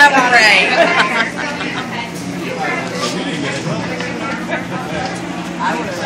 I'm all right. I would